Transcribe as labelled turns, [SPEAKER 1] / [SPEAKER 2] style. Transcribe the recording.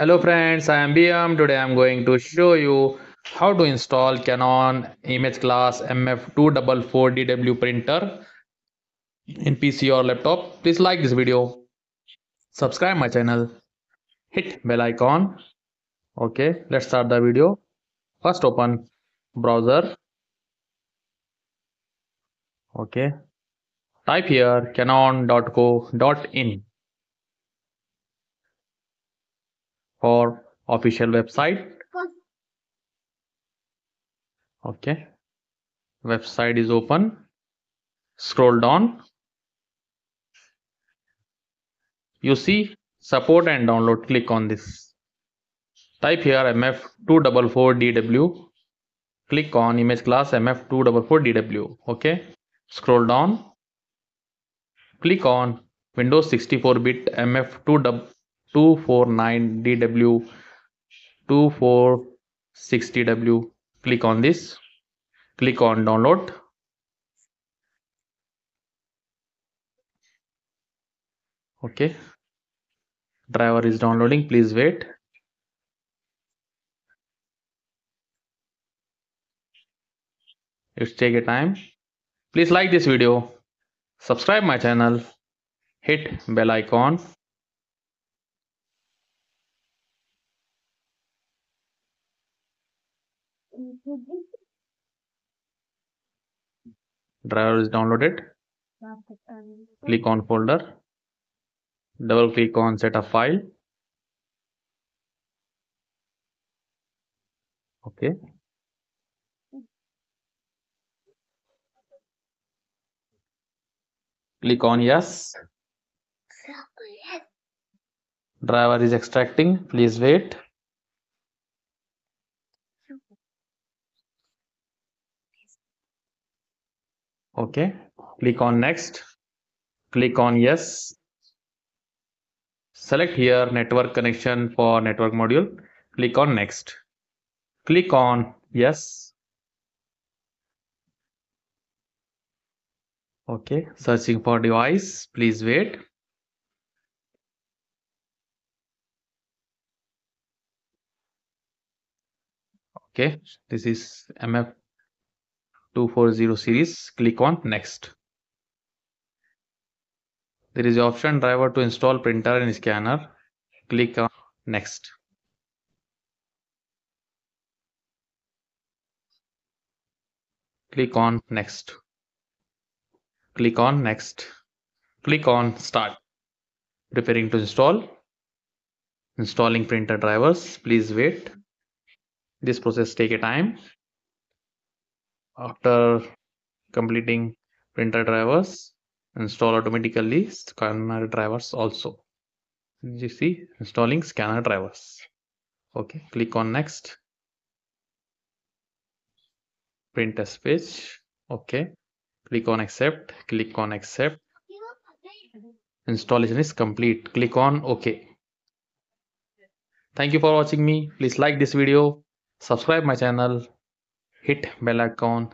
[SPEAKER 1] Hello friends, I am BM. Today I am going to show you how to install Canon Image Class MF244DW printer in PC or laptop. Please like this video, subscribe my channel, hit bell icon. Okay, let's start the video. First open browser. Okay, type here canon.co.in for official website. Okay. Website is open. Scroll down. You see support and download. Click on this. Type here mf244dw click on image class mf244dw okay. Scroll down. Click on windows 64 bit mf2 249 dw 2460w click on this. Click on download. Okay. Driver is downloading. Please wait. It's take a time. Please like this video. Subscribe my channel. Hit bell icon driver is downloaded. Click on folder. Double click on setup file. Okay. Click on yes. Driver is extracting. Please wait okay. Click on next. Click on yes. Select here network connection for network module. Click on next. Click on yes. Okay. Searching for device. Please wait. Okay. This is mf 240 series click on next. There is the option driver to install printer and scanner. Click on next. Click on next. Click on next. Click on start. Preparing to install. Installing printer drivers. Please wait. This process take a time after completing printer drivers install automatically scanner drivers also. You see installing scanner drivers. Okay click on next. Print test page okay click on accept click on accept. Installation is complete. Click on ok. Thank you for watching me. Please like this video. Subscribe my channel hit bell icon